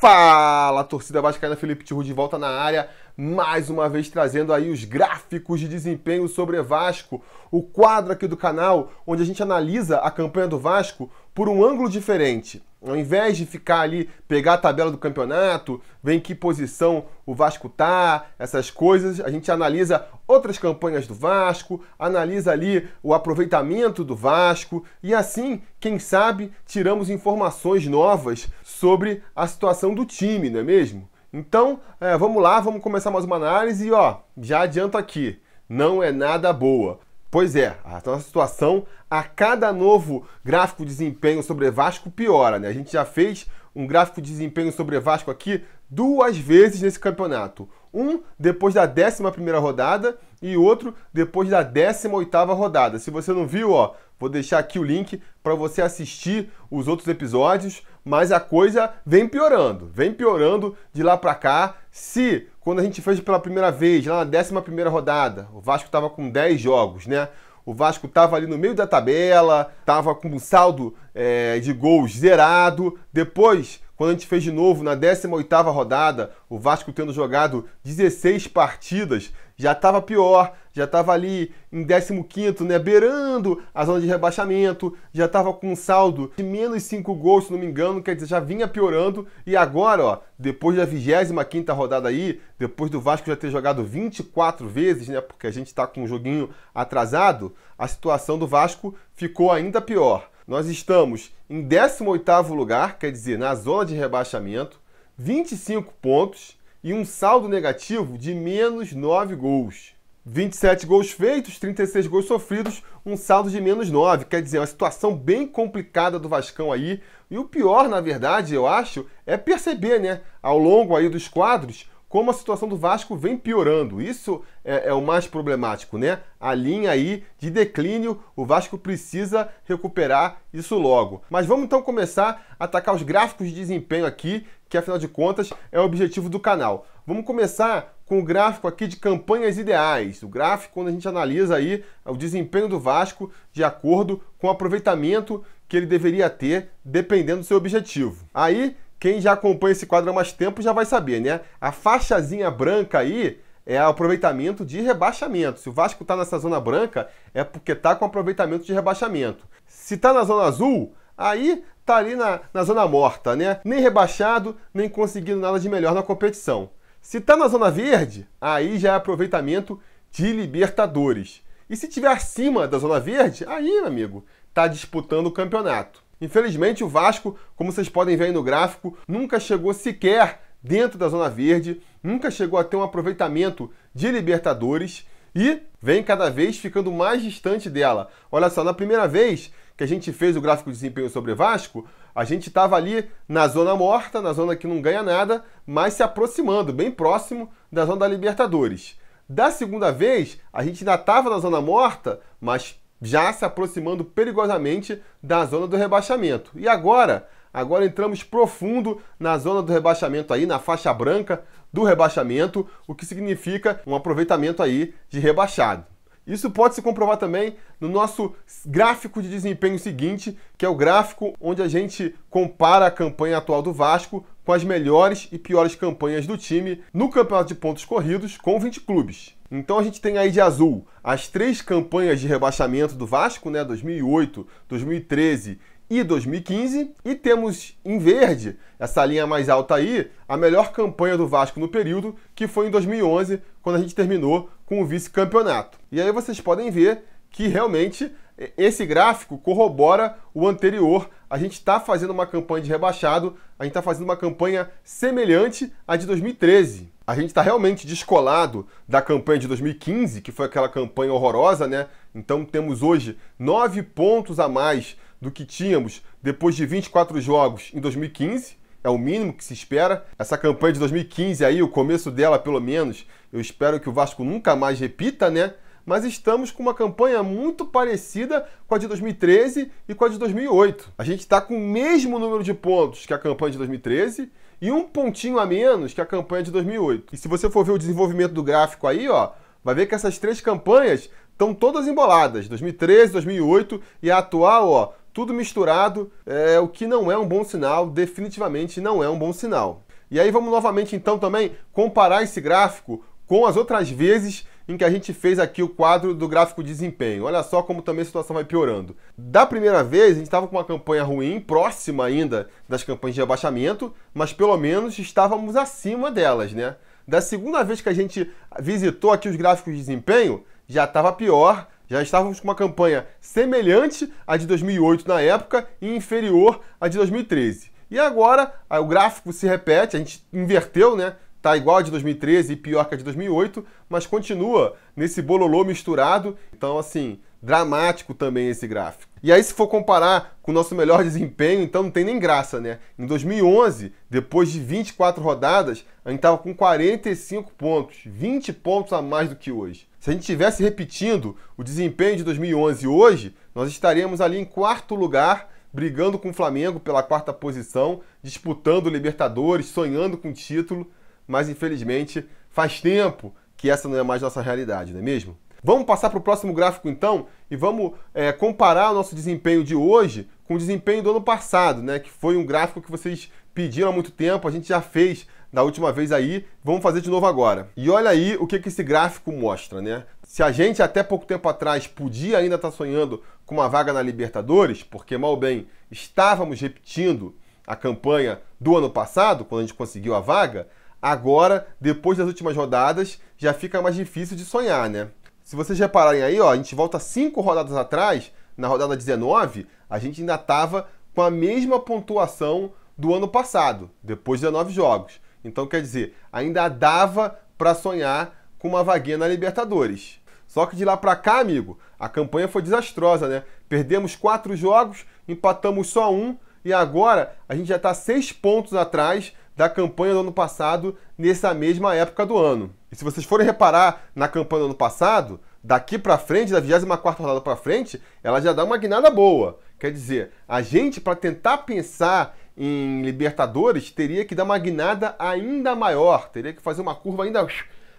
Fala, torcida vascaína, Felipe Tiru de volta na área, mais uma vez trazendo aí os gráficos de desempenho sobre Vasco, o quadro aqui do canal, onde a gente analisa a campanha do Vasco por um ângulo diferente. Ao invés de ficar ali, pegar a tabela do campeonato, ver em que posição o Vasco tá, essas coisas, a gente analisa outras campanhas do Vasco, analisa ali o aproveitamento do Vasco e assim, quem sabe, tiramos informações novas sobre a situação do time, não é mesmo? Então, é, vamos lá, vamos começar mais uma análise e ó, já adianto aqui, não é nada boa. Pois é, a nossa situação a cada novo gráfico de desempenho sobre Vasco piora, né? A gente já fez um gráfico de desempenho sobre Vasco aqui duas vezes nesse campeonato. Um depois da 11 rodada e outro depois da 18 rodada. Se você não viu, ó, vou deixar aqui o link para você assistir os outros episódios, mas a coisa vem piorando, vem piorando de lá para cá. Se quando a gente fez pela primeira vez, lá na 11 rodada, o Vasco estava com 10 jogos, né? O Vasco estava ali no meio da tabela, estava com um saldo é, de gols zerado. Depois, quando a gente fez de novo na 18ª rodada, o Vasco tendo jogado 16 partidas, já estava pior, já estava ali em 15º, né, beirando a zona de rebaixamento, já estava com um saldo de menos 5 gols, se não me engano, quer dizer, já vinha piorando, e agora, ó, depois da 25ª rodada aí, depois do Vasco já ter jogado 24 vezes, né, porque a gente está com um joguinho atrasado, a situação do Vasco ficou ainda pior. Nós estamos em 18º lugar, quer dizer, na zona de rebaixamento, 25 pontos e um saldo negativo de menos 9 gols. 27 gols feitos, 36 gols sofridos, um saldo de menos 9. Quer dizer, uma situação bem complicada do Vascão aí. E o pior, na verdade, eu acho, é perceber, né, ao longo aí dos quadros, como a situação do Vasco vem piorando. Isso é, é, o mais problemático, né? A linha aí de declínio, o Vasco precisa recuperar isso logo. Mas vamos então começar a atacar os gráficos de desempenho aqui, que afinal de contas é o objetivo do canal. Vamos começar com o gráfico aqui de campanhas ideais, o gráfico onde a gente analisa aí o desempenho do Vasco de acordo com o aproveitamento que ele deveria ter, dependendo do seu objetivo. Aí quem já acompanha esse quadro há mais tempo já vai saber, né? A faixazinha branca aí é aproveitamento de rebaixamento. Se o Vasco está nessa zona branca, é porque está com aproveitamento de rebaixamento. Se está na zona azul, aí tá ali na, na zona morta, né? Nem rebaixado, nem conseguindo nada de melhor na competição. Se está na zona verde, aí já é aproveitamento de Libertadores. E se tiver acima da zona verde, aí, meu amigo, está disputando o campeonato. Infelizmente, o Vasco, como vocês podem ver aí no gráfico, nunca chegou sequer dentro da zona verde, nunca chegou a ter um aproveitamento de Libertadores e vem cada vez ficando mais distante dela. Olha só, na primeira vez que a gente fez o gráfico de desempenho sobre Vasco, a gente estava ali na zona morta, na zona que não ganha nada, mas se aproximando, bem próximo da zona da Libertadores. Da segunda vez, a gente ainda estava na zona morta, mas já se aproximando perigosamente da zona do rebaixamento. E agora, agora entramos profundo na zona do rebaixamento aí, na faixa branca do rebaixamento, o que significa um aproveitamento aí de rebaixado. Isso pode se comprovar também no nosso gráfico de desempenho seguinte, que é o gráfico onde a gente compara a campanha atual do Vasco com as melhores e piores campanhas do time no campeonato de pontos corridos com 20 clubes. Então a gente tem aí de azul as três campanhas de rebaixamento do Vasco, né, 2008, 2013 e 2015, e temos em verde, essa linha mais alta aí, a melhor campanha do Vasco no período, que foi em 2011, quando a gente terminou com o vice-campeonato. E aí vocês podem ver que realmente esse gráfico corrobora o anterior. A gente está fazendo uma campanha de rebaixado, a gente está fazendo uma campanha semelhante à de 2013 a gente está realmente descolado da campanha de 2015, que foi aquela campanha horrorosa, né? Então temos hoje nove pontos a mais do que tínhamos depois de 24 jogos em 2015. É o mínimo que se espera. Essa campanha de 2015 aí, o começo dela pelo menos, eu espero que o Vasco nunca mais repita, né? Mas estamos com uma campanha muito parecida com a de 2013 e com a de 2008. A gente está com o mesmo número de pontos que a campanha de 2013 e um pontinho a menos que a campanha de 2008. E se você for ver o desenvolvimento do gráfico aí, ó, vai ver que essas três campanhas estão todas emboladas, 2013, 2008 e a atual, ó, tudo misturado, é o que não é um bom sinal, definitivamente não é um bom sinal. E aí vamos novamente então também comparar esse gráfico com as outras vezes em que a gente fez aqui o quadro do gráfico de desempenho. Olha só como também a situação vai piorando. Da primeira vez, a gente estava com uma campanha ruim, próxima ainda das campanhas de abaixamento, mas pelo menos estávamos acima delas, né? Da segunda vez que a gente visitou aqui os gráficos de desempenho, já estava pior, já estávamos com uma campanha semelhante à de 2008 na época e inferior à de 2013. E agora o gráfico se repete, a gente inverteu, né? Tá igual a de 2013 e pior que a de 2008, mas continua nesse bololô misturado. Então, assim, dramático também esse gráfico. E aí, se for comparar com o nosso melhor desempenho, então não tem nem graça, né? Em 2011, depois de 24 rodadas, a gente estava com 45 pontos, 20 pontos a mais do que hoje. Se a gente estivesse repetindo o desempenho de 2011 hoje, nós estaríamos ali em quarto lugar, brigando com o Flamengo pela quarta posição, disputando Libertadores, sonhando com título, mas infelizmente faz tempo que essa não é mais nossa realidade, não é mesmo? Vamos passar para o próximo gráfico então e vamos é, comparar o nosso desempenho de hoje com o desempenho do ano passado, né? Que foi um gráfico que vocês pediram há muito tempo, a gente já fez da última vez aí, vamos fazer de novo agora. E olha aí o que, que esse gráfico mostra, né? Se a gente até pouco tempo atrás podia ainda estar tá sonhando com uma vaga na Libertadores, porque mal bem estávamos repetindo a campanha do ano passado, quando a gente conseguiu a vaga, agora, depois das últimas rodadas, já fica mais difícil de sonhar, né? Se vocês repararem aí, ó, a gente volta cinco rodadas atrás, na rodada 19, a gente ainda estava com a mesma pontuação do ano passado, depois de 19 jogos. Então, quer dizer, ainda dava para sonhar com uma vaguinha na Libertadores. Só que de lá para cá, amigo, a campanha foi desastrosa, né? Perdemos quatro jogos, empatamos só um e agora a gente já está seis pontos atrás da campanha do ano passado nessa mesma época do ano. E se vocês forem reparar na campanha do ano passado, daqui para frente, da 24 rodada para frente, ela já dá uma guinada boa. Quer dizer, a gente para tentar pensar em Libertadores teria que dar uma guinada ainda maior, teria que fazer uma curva ainda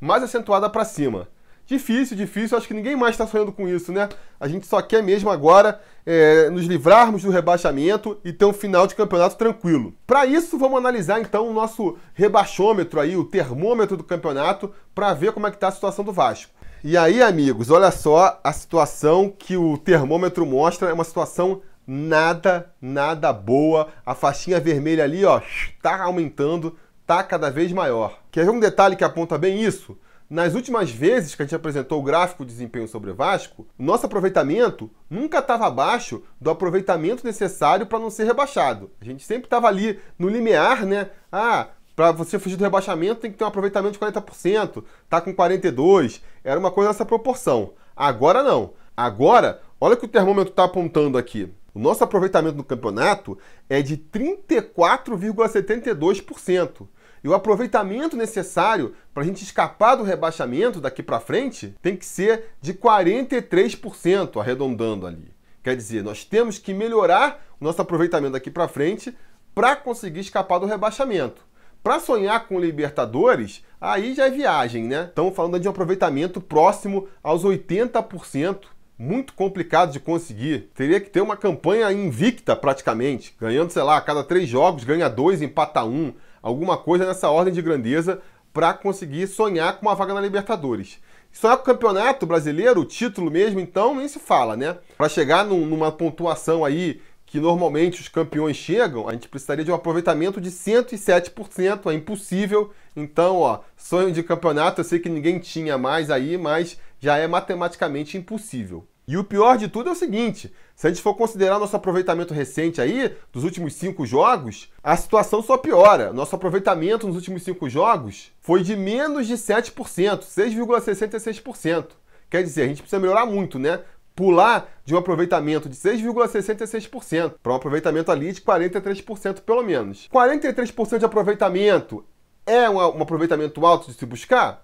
mais acentuada para cima. Difícil, difícil, acho que ninguém mais está sonhando com isso, né? A gente só quer mesmo agora é, nos livrarmos do rebaixamento e ter um final de campeonato tranquilo. Para isso, vamos analisar então o nosso rebaixômetro aí, o termômetro do campeonato, para ver como é que está a situação do Vasco. E aí, amigos, olha só a situação que o termômetro mostra, é uma situação nada, nada boa. A faixinha vermelha ali, ó, está aumentando, está cada vez maior. Quer ver um detalhe que aponta bem isso? Nas últimas vezes que a gente apresentou o gráfico de desempenho sobre Vasco, nosso aproveitamento nunca estava abaixo do aproveitamento necessário para não ser rebaixado. A gente sempre estava ali no limiar, né? Ah, para você fugir do rebaixamento tem que ter um aproveitamento de 40%, tá com 42%, era uma coisa dessa proporção. Agora não. Agora, olha o que o termômetro está apontando aqui. O nosso aproveitamento no campeonato é de 34,72%. E o aproveitamento necessário para a gente escapar do rebaixamento daqui para frente tem que ser de 43%, arredondando ali. Quer dizer, nós temos que melhorar o nosso aproveitamento daqui para frente para conseguir escapar do rebaixamento. Para sonhar com Libertadores, aí já é viagem, né? Estamos falando de um aproveitamento próximo aos 80%. Muito complicado de conseguir. Teria que ter uma campanha invicta praticamente, ganhando, sei lá, a cada três jogos ganha dois, empata um alguma coisa nessa ordem de grandeza para conseguir sonhar com uma vaga na Libertadores. Sonhar com o Campeonato Brasileiro, o título mesmo, então, nem se fala, né? Para chegar num, numa pontuação aí que normalmente os campeões chegam, a gente precisaria de um aproveitamento de 107%, é impossível. Então, ó, sonho de campeonato, eu sei que ninguém tinha mais aí, mas já é matematicamente impossível. E o pior de tudo é o seguinte: se a gente for considerar nosso aproveitamento recente aí, dos últimos cinco jogos, a situação só piora. Nosso aproveitamento nos últimos cinco jogos foi de menos de 7%, 6,66%. Quer dizer, a gente precisa melhorar muito, né? Pular de um aproveitamento de 6,66% para um aproveitamento ali de 43% pelo menos. 43% de aproveitamento é um, um aproveitamento alto de se buscar?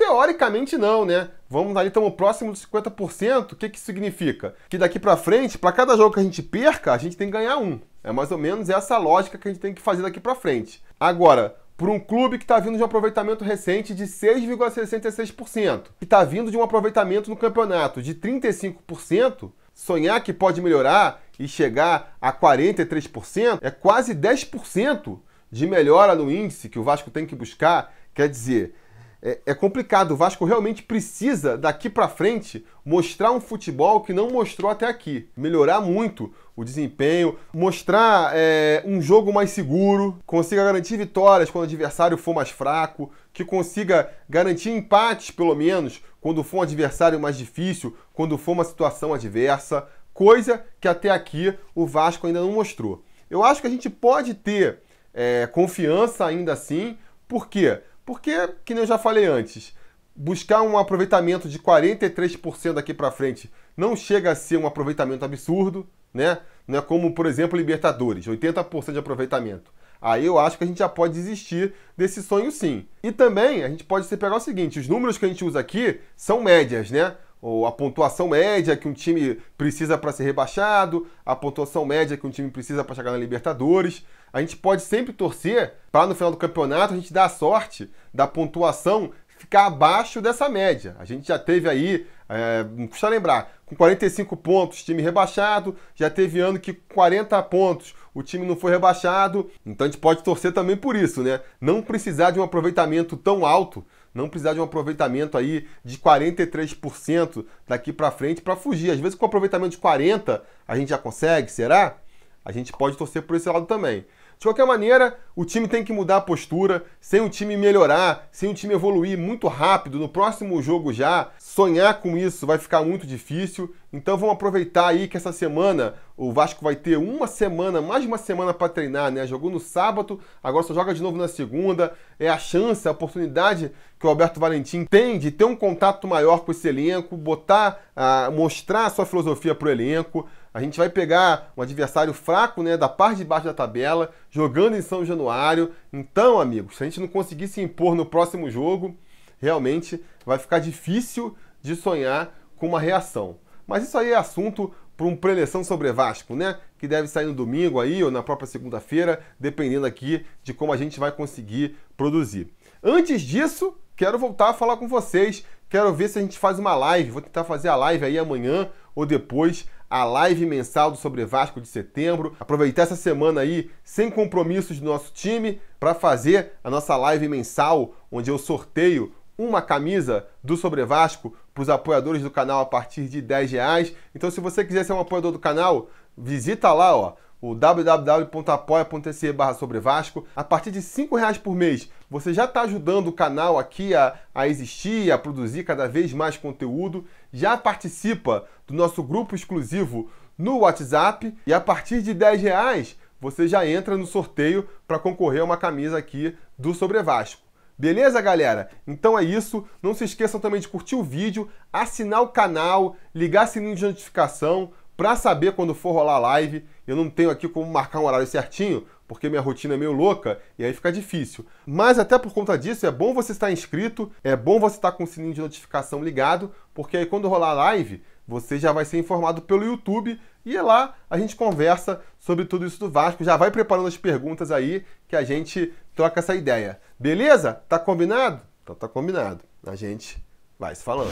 Teoricamente não, né? Vamos ali, estamos próximo dos 50%. O que, que significa? Que daqui para frente, para cada jogo que a gente perca, a gente tem que ganhar um. É mais ou menos essa lógica que a gente tem que fazer daqui para frente. Agora, por um clube que está vindo de um aproveitamento recente de 6,66%, que está vindo de um aproveitamento no campeonato de 35%, sonhar que pode melhorar e chegar a 43% é quase 10% de melhora no índice que o Vasco tem que buscar, quer dizer, é, é complicado. O Vasco realmente precisa, daqui para frente, mostrar um futebol que não mostrou até aqui. Melhorar muito o desempenho, mostrar é, um jogo mais seguro, consiga garantir vitórias quando o adversário for mais fraco, que consiga garantir empates, pelo menos, quando for um adversário mais difícil, quando for uma situação adversa. Coisa que até aqui o Vasco ainda não mostrou. Eu acho que a gente pode ter é, confiança ainda assim, por quê? Porque, que eu já falei antes, buscar um aproveitamento de 43% daqui para frente não chega a ser um aproveitamento absurdo, né? Não é como, por exemplo, Libertadores, 80% de aproveitamento. Aí eu acho que a gente já pode desistir desse sonho sim. E também a gente pode pegar o seguinte, os números que a gente usa aqui são médias, né? Ou a pontuação média que um time precisa para ser rebaixado, a pontuação média que um time precisa para chegar na Libertadores a gente pode sempre torcer para no final do campeonato a gente dar a sorte da pontuação ficar abaixo dessa média. A gente já teve aí, é, não custa lembrar, com 45 pontos, time rebaixado, já teve ano que 40 pontos, o time não foi rebaixado, então a gente pode torcer também por isso, né? Não precisar de um aproveitamento tão alto, não precisar de um aproveitamento aí de 43% daqui para frente para fugir. Às vezes com um aproveitamento de 40 a gente já consegue, será? A gente pode torcer por esse lado também. De qualquer maneira, o time tem que mudar a postura, sem o time melhorar, sem o time evoluir muito rápido no próximo jogo já, sonhar com isso vai ficar muito difícil. Então vamos aproveitar aí que essa semana o Vasco vai ter uma semana, mais de uma semana para treinar, né? Jogou no sábado, agora só joga de novo na segunda. É a chance, a oportunidade que o Alberto Valentim tem de ter um contato maior com esse elenco, botar, uh, mostrar a sua filosofia para o elenco. A gente vai pegar um adversário fraco, né, da parte de baixo da tabela, jogando em São Januário. Então, amigos, se a gente não conseguir se impor no próximo jogo, realmente vai ficar difícil de sonhar com uma reação. Mas isso aí é assunto para um preleção sobre Vasco, né? Que deve sair no domingo aí ou na própria segunda-feira, dependendo aqui de como a gente vai conseguir produzir. Antes disso, quero voltar a falar com vocês. Quero ver se a gente faz uma live. Vou tentar fazer a live aí amanhã ou depois a live mensal do Sobre Vasco de setembro. Aproveitar essa semana aí, sem compromissos do nosso time, para fazer a nossa live mensal, onde eu sorteio uma camisa do Sobre Vasco para os apoiadores do canal a partir de 10 reais. Então, se você quiser ser um apoiador do canal, visita lá, ó o www.apoia.se barra sobre Vasco. A partir de R$ reais por mês, você já está ajudando o canal aqui a, a existir, a produzir cada vez mais conteúdo. Já participa do nosso grupo exclusivo no WhatsApp. E a partir de R$ reais, você já entra no sorteio para concorrer a uma camisa aqui do Sobre Vasco. Beleza, galera? Então é isso. Não se esqueçam também de curtir o vídeo, assinar o canal, ligar sininho de notificação para saber quando for rolar live. Eu não tenho aqui como marcar um horário certinho, porque minha rotina é meio louca e aí fica difícil. Mas até por conta disso, é bom você estar inscrito, é bom você estar com o sininho de notificação ligado, porque aí quando rolar live, você já vai ser informado pelo YouTube e lá a gente conversa sobre tudo isso do Vasco. Já vai preparando as perguntas aí que a gente troca essa ideia. Beleza? Tá combinado? Então tá combinado. A gente vai se falando.